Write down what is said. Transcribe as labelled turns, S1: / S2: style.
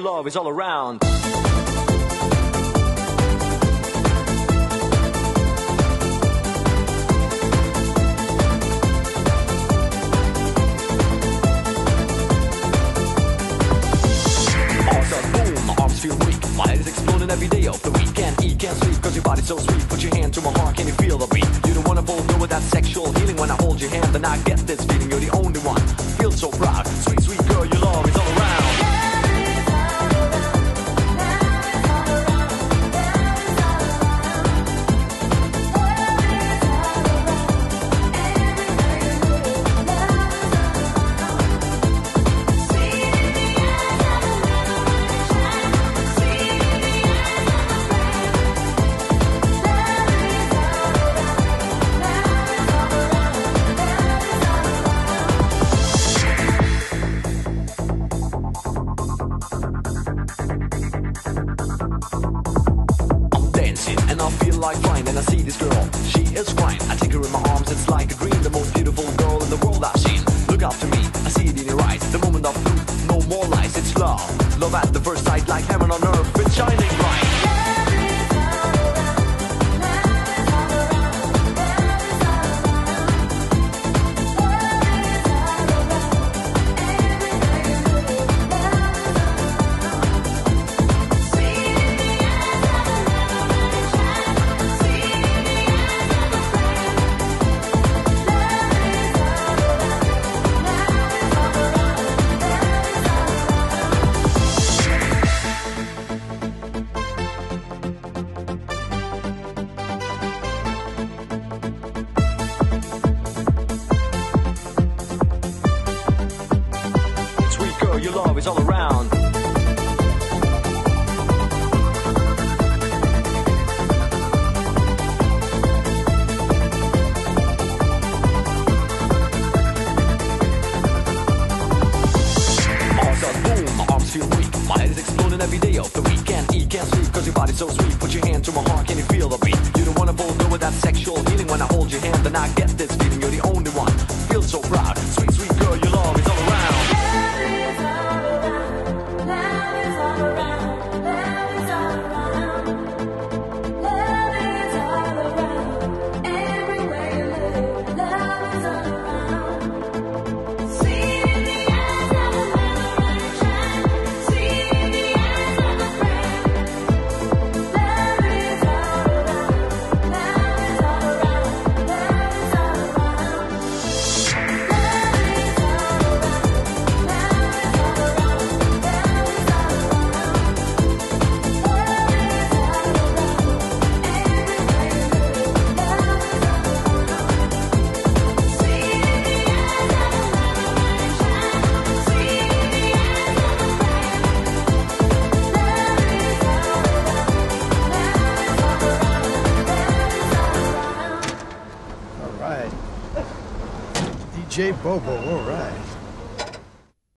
S1: love is all around. Arms feel weak. My head is exploding every day of the week. Can't eat, can't sleep, cause your body's so sweet. Put your hand to my heart, can you feel the beat? You don't wanna go with that sexual healing when I hold your hand, then I get this feeling I'm dancing and I feel like flying and I see this girl. She is fine. I love is all around. Every day of the week. Can't eat, can't sleep, cause your body's so sweet. Put your hand to my heart, can you feel the beat? You don't wanna know with that sexual healing when I hold your hand, then I get this feeling you're the only one. Feel so proud, sweet,
S2: DJ BoBo, all right.